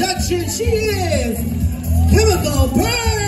production. She is Chemical Pearl.